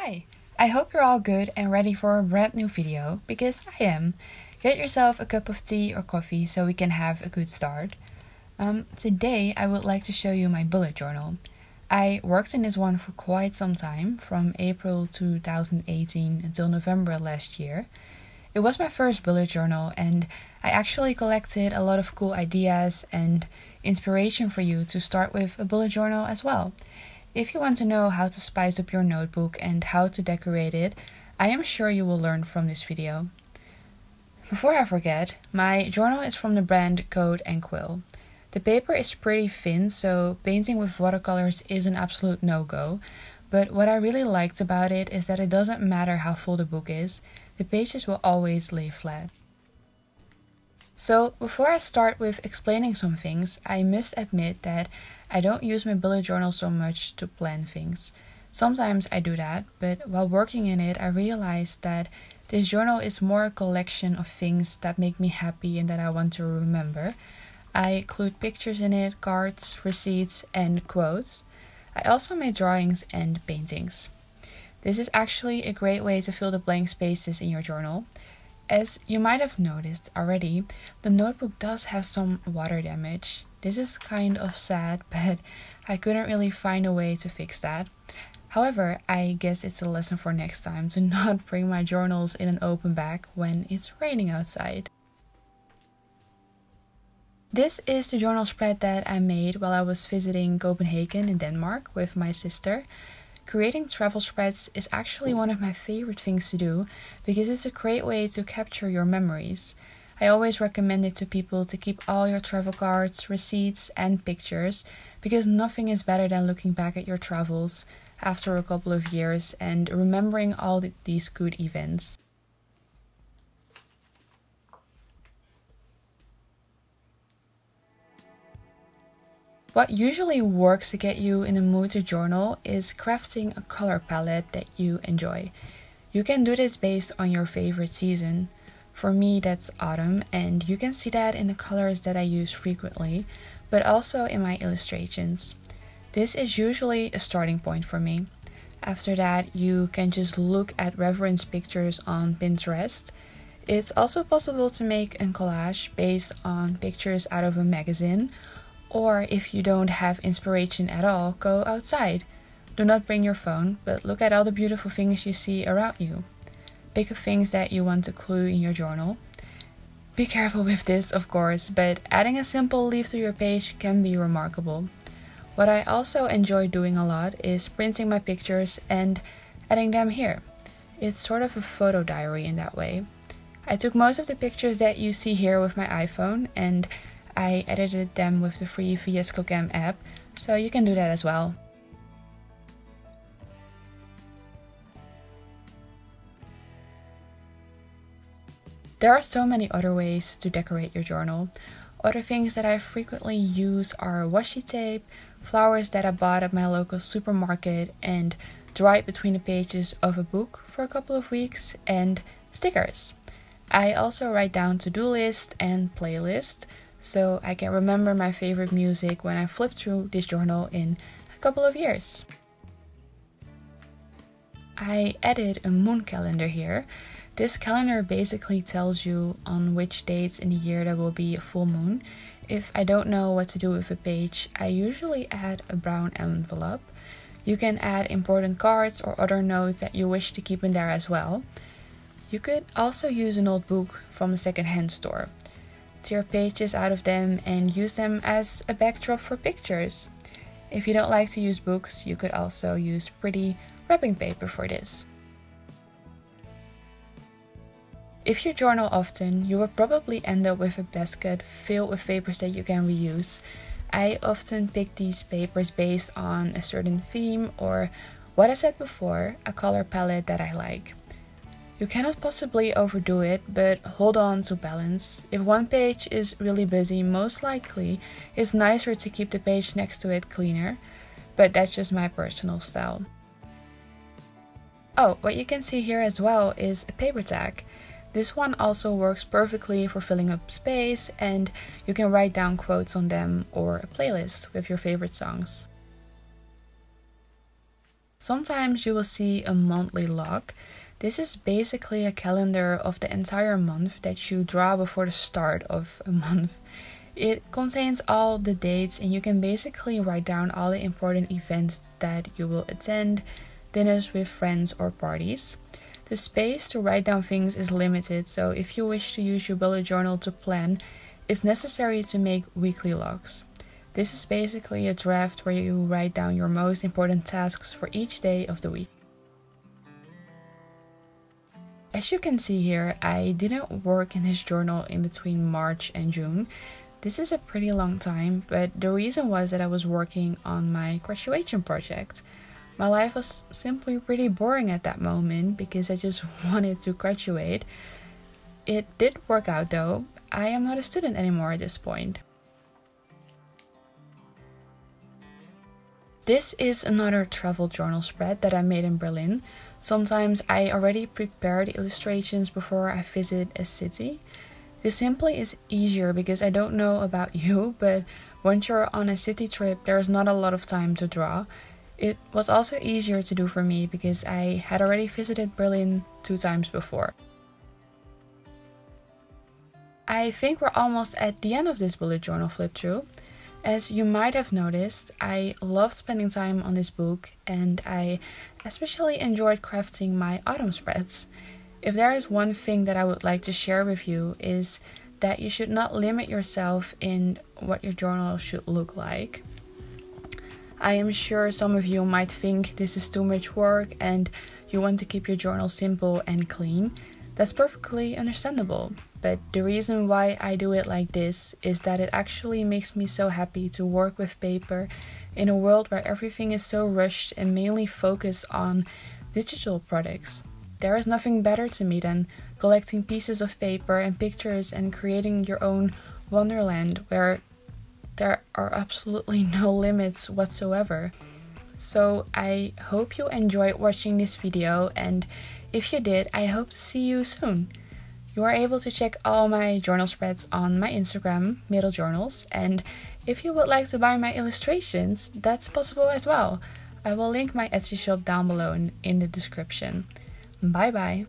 Hi, I hope you're all good and ready for a brand new video, because I am. Get yourself a cup of tea or coffee so we can have a good start. Um, today I would like to show you my bullet journal. I worked in this one for quite some time, from April 2018 until November last year. It was my first bullet journal and I actually collected a lot of cool ideas and inspiration for you to start with a bullet journal as well. If you want to know how to spice up your notebook and how to decorate it, I am sure you will learn from this video. Before I forget, my journal is from the brand Code and Quill. The paper is pretty thin, so painting with watercolors is an absolute no-go, but what I really liked about it is that it doesn't matter how full the book is, the pages will always lay flat. So, before I start with explaining some things, I must admit that I don't use my bullet journal so much to plan things. Sometimes I do that, but while working in it, I realized that this journal is more a collection of things that make me happy and that I want to remember. I include pictures in it, cards, receipts, and quotes. I also made drawings and paintings. This is actually a great way to fill the blank spaces in your journal. As you might have noticed already, the notebook does have some water damage. This is kind of sad, but I couldn't really find a way to fix that. However, I guess it's a lesson for next time to not bring my journals in an open bag when it's raining outside. This is the journal spread that I made while I was visiting Copenhagen in Denmark with my sister. Creating travel spreads is actually one of my favorite things to do because it's a great way to capture your memories. I always recommend it to people to keep all your travel cards, receipts, and pictures because nothing is better than looking back at your travels after a couple of years and remembering all these good events. What usually works to get you in the mood to journal is crafting a color palette that you enjoy. You can do this based on your favorite season. For me, that's autumn, and you can see that in the colors that I use frequently, but also in my illustrations. This is usually a starting point for me. After that, you can just look at reference pictures on Pinterest. It's also possible to make a collage based on pictures out of a magazine or if you don't have inspiration at all, go outside. Do not bring your phone, but look at all the beautiful things you see around you. Pick things that you want to clue in your journal. Be careful with this, of course, but adding a simple leaf to your page can be remarkable. What I also enjoy doing a lot is printing my pictures and adding them here. It's sort of a photo diary in that way. I took most of the pictures that you see here with my iPhone and I edited them with the free VSCoCam app, so you can do that as well. There are so many other ways to decorate your journal. Other things that I frequently use are washi tape, flowers that I bought at my local supermarket and dried between the pages of a book for a couple of weeks, and stickers. I also write down to-do lists and playlists so I can remember my favorite music when I flip through this journal in a couple of years. I added a moon calendar here. This calendar basically tells you on which dates in the year there will be a full moon. If I don't know what to do with a page, I usually add a brown envelope. You can add important cards or other notes that you wish to keep in there as well. You could also use an old book from a secondhand store tear pages out of them and use them as a backdrop for pictures. If you don't like to use books, you could also use pretty wrapping paper for this. If you journal often, you will probably end up with a basket filled with papers that you can reuse. I often pick these papers based on a certain theme or what I said before, a color palette that I like. You cannot possibly overdo it, but hold on to balance. If one page is really busy, most likely it's nicer to keep the page next to it cleaner, but that's just my personal style. Oh, what you can see here as well is a paper tag. This one also works perfectly for filling up space and you can write down quotes on them or a playlist with your favorite songs. Sometimes you will see a monthly log. This is basically a calendar of the entire month that you draw before the start of a month. It contains all the dates, and you can basically write down all the important events that you will attend, dinners with friends, or parties. The space to write down things is limited, so if you wish to use your bullet journal to plan, it's necessary to make weekly logs. This is basically a draft where you write down your most important tasks for each day of the week. As you can see here, I didn't work in his journal in between March and June. This is a pretty long time, but the reason was that I was working on my graduation project. My life was simply pretty boring at that moment because I just wanted to graduate. It did work out though. I am not a student anymore at this point. This is another travel journal spread that I made in Berlin. Sometimes I already prepare the illustrations before I visit a city. This simply is easier because I don't know about you, but once you're on a city trip, there's not a lot of time to draw. It was also easier to do for me because I had already visited Berlin two times before. I think we're almost at the end of this bullet journal flip through. As you might have noticed, I loved spending time on this book and I especially enjoyed crafting my autumn spreads. If there is one thing that I would like to share with you is that you should not limit yourself in what your journal should look like. I am sure some of you might think this is too much work and you want to keep your journal simple and clean. That's perfectly understandable. But the reason why I do it like this is that it actually makes me so happy to work with paper in a world where everything is so rushed and mainly focused on digital products. There is nothing better to me than collecting pieces of paper and pictures and creating your own wonderland where there are absolutely no limits whatsoever. So I hope you enjoyed watching this video and if you did, I hope to see you soon. You are able to check all my journal spreads on my Instagram, Merel Journals, and if you would like to buy my illustrations, that's possible as well. I will link my Etsy shop down below in, the description. Bye bye!